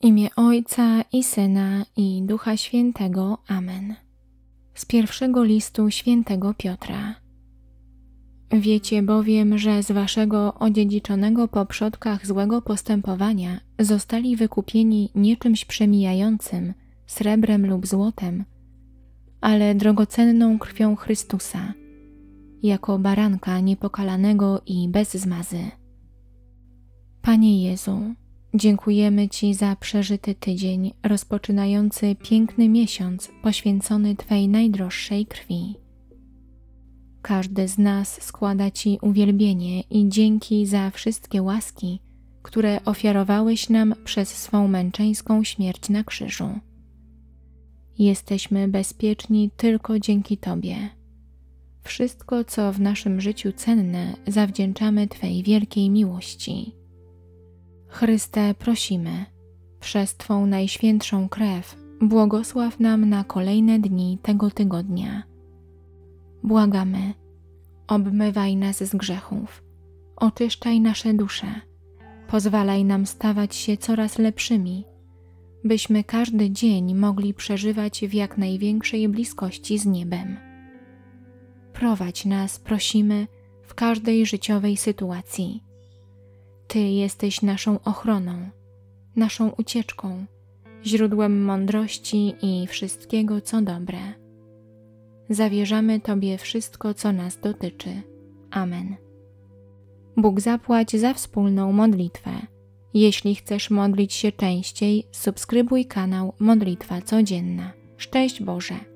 imię Ojca i Syna i Ducha Świętego. Amen. Z pierwszego listu świętego Piotra. Wiecie bowiem, że z waszego odziedziczonego po przodkach złego postępowania zostali wykupieni nie czymś przemijającym, srebrem lub złotem, ale drogocenną krwią Chrystusa, jako baranka niepokalanego i bez zmazy. Panie Jezu, dziękujemy Ci za przeżyty tydzień, rozpoczynający piękny miesiąc poświęcony Twej najdroższej krwi. Każdy z nas składa Ci uwielbienie i dzięki za wszystkie łaski, które ofiarowałeś nam przez swą męczeńską śmierć na krzyżu. Jesteśmy bezpieczni tylko dzięki Tobie. Wszystko, co w naszym życiu cenne, zawdzięczamy Twej wielkiej miłości. Chryste, prosimy, przez Twą najświętszą krew, błogosław nam na kolejne dni tego tygodnia. Błagamy, obmywaj nas z grzechów, oczyszczaj nasze dusze, pozwalaj nam stawać się coraz lepszymi, byśmy każdy dzień mogli przeżywać w jak największej bliskości z niebem. Prowadź nas, prosimy, w każdej życiowej sytuacji ty jesteś naszą ochroną, naszą ucieczką, źródłem mądrości i wszystkiego, co dobre. Zawierzamy Tobie wszystko, co nas dotyczy. Amen. Bóg zapłać za wspólną modlitwę. Jeśli chcesz modlić się częściej, subskrybuj kanał Modlitwa Codzienna. Szczęść Boże!